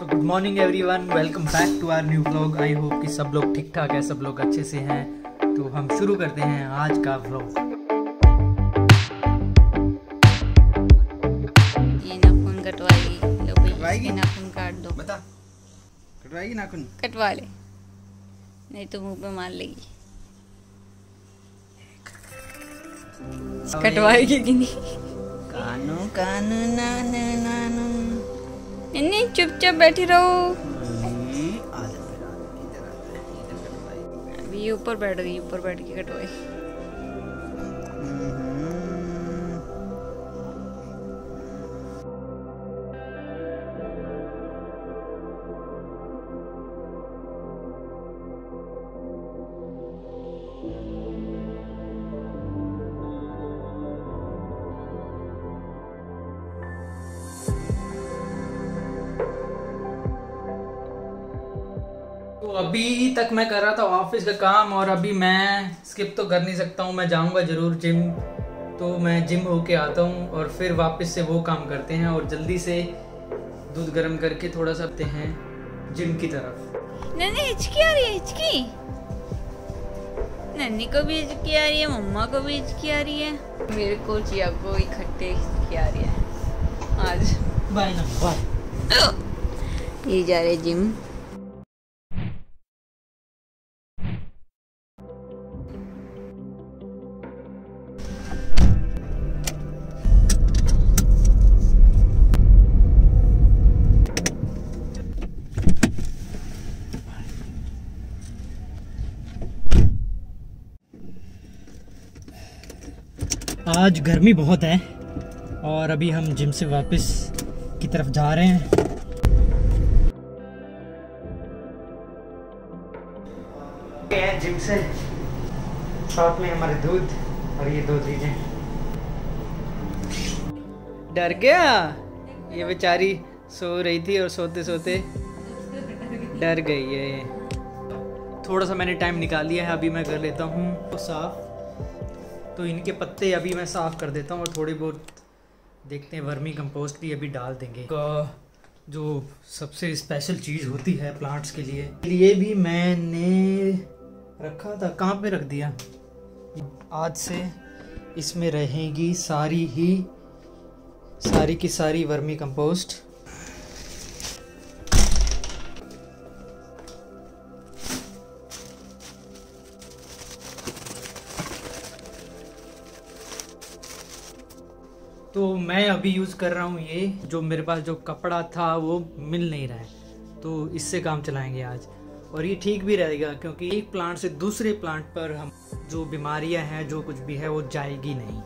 So good morning everyone welcome back to our new vlog I hope कि सब लोग ठीक ठाक है सब लोग अच्छे से हैं। तो हम शुरू करते हैं आज का व्लॉग ये नाखून कटवाएगी? नाखून काट दो। बता। कटवाएगी नाखून कटवा ले। नहीं तो मुँह पे मार लेगी। कटवाएगी कि नहीं? कानू कानू नानू नानू। नहीं चुपचाप बैठी रहो अभी ऊपर बैठ गई ऊपर बैठ के कटवाई अभी तक मैं कर रहा था ऑफ़िस का काम और अभी मैं स्किप तो कर नहीं सकता हूँ मैं जाऊँगा ज़रूर जिम। तो मैं जिम होके आता हूँ और फिर वापस से वो काम करते हैं और जल्दी से दूध गर्म करके थोड़ा सा आते हैं जिम की तरफ़। नन्नी हिचकी आ रही है हिचकी। नन्नी को भी हिचकी आ रही है मम्मा को भी हिचकी आ रही है। मेरे को चिया को इकट्ठे हिचकी आ रही है। आज। बाय ना। बाय ये जा रहे जिम। आज गर्मी बहुत है और अभी हम जिम से वापस की तरफ़ जा रहे हैं। जिम से। साथ में हमारे दूध और ये दो चीज़ें। डर गया? ये बेचारी सो रही थी और सोते सोते डर गई है। ये थोड़ा सा मैंने टाइम निकाल लिया है अभी मैं कर लेता हूँ। तो साफ़। तो इनके पत्ते अभी मैं साफ़ कर देता हूँ और थोड़ी बहुत देखते हैं, वर्मी कंपोस्ट भी अभी डाल देंगे। जो सबसे स्पेशल चीज़ होती है प्लांट्स के लिए लिए भी मैंने रखा था। कहाँ पे रख दिया? आज से इसमें रहेगी सारी ही, सारी की सारी वर्मी कंपोस्ट तो मैं अभी यूज़ कर रहा हूँ ये, जो मेरे पास जो कपड़ा था, वो मिल नहीं रहा है। तो इससे काम चलाएँगे आज। और ये ठीक भी रहेगा, क्योंकि एक प्लांट से दूसरे प्लांट पर हम जो बीमारियाँ हैं, जो कुछ भी है, वो जाएगी नहीं।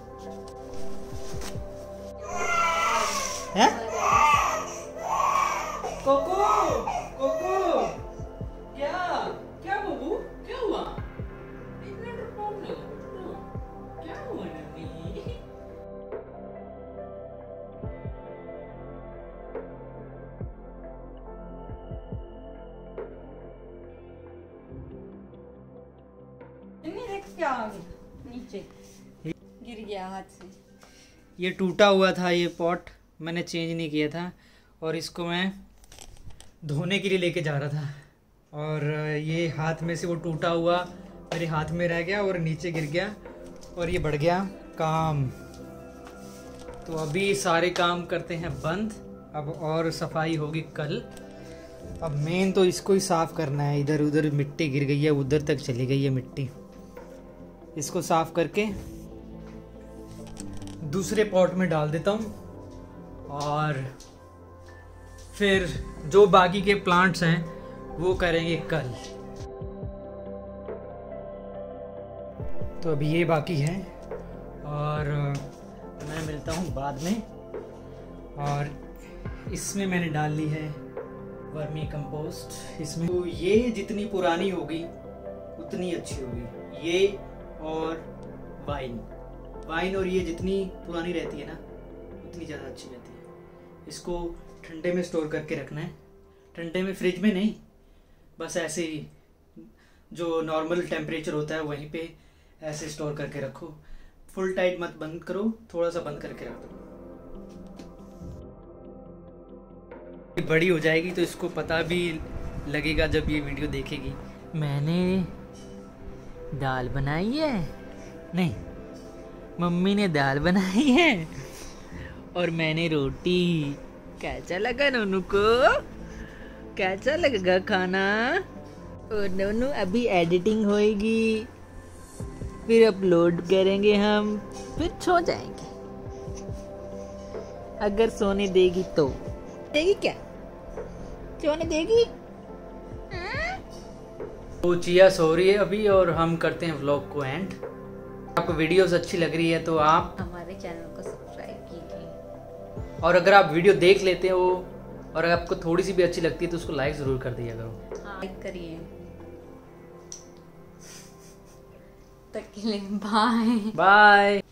है? कोको! कोको! गिर गया हाथ से। ये टूटा हुआ था ये पॉट, मैंने चेंज नहीं किया था और इसको मैं धोने के लिए लेके जा रहा था। और ये हाथ में से वो टूटा हुआ, मेरे हाथ में रह गया और नीचे गिर गया और ये बढ़ गया काम। तो अभी सारे काम करते हैं बंद, अब और सफ़ाई होगी कल। अब मेन तो इसको ही साफ़ करना है इधर उधर मिट्टी गिर गई है, उधर तक चली गई है मिट्टी। इसको साफ़ करके दूसरे पॉट में डाल देता हूँ। और फिर जो बाकी के प्लांट्स हैं, वो करेंगे कल। तो अभी ये बाकी है। और मैं मिलता हूँ बाद में। और इसमें मैंने डाल ली है वर्मी कंपोस्ट। इसमें तो ये जितनी पुरानी होगी, उतनी अच्छी होगी। ये और वाइन। वाइन और ये जितनी पुरानी रहती है ना, उतनी ज़्यादा अच्छी रहती है। इसको ठंडे में स्टोर करके रखना है। ठंडे में फ्रिज में नहीं, बस ऐसे ही जो नॉर्मल टेम्परेचर होता है वहीं पे ऐसे स्टोर करके रखो। फुल टाइट मत बंद करो, थोड़ा सा बंद करके रख दो। बड़ी हो जाएगी तो इसको पता भी लगेगा जब ये वीडियो देखेगी। मैंने दाल बनाई है? नहीं मम्मी ने दाल बनाई है और मैंने रोटी। कैसा लगा नोनू को? कैसा लगेगा खाना? और नोनू अभी एडिटिंग होएगी। फिर अपलोड करेंगे हम फिर सो जाएँगे। अगर सोने देगी तो। देगी क्या? सोने देगी? तो चिया सो रही है अभी और हम करते हैं व्लॉग को एंड आपको वीडियोस अच्छी लग रही है तो आप हमारे चैनल को सब्सक्राइब कीजिए। और अगर आप वीडियो देख लेते हो और आपको थोड़ी सी भी अच्छी लगती है तो उसको लाइक ज़रूर कर दिया करो। लाइक करिए। तक के लिए बाय बाय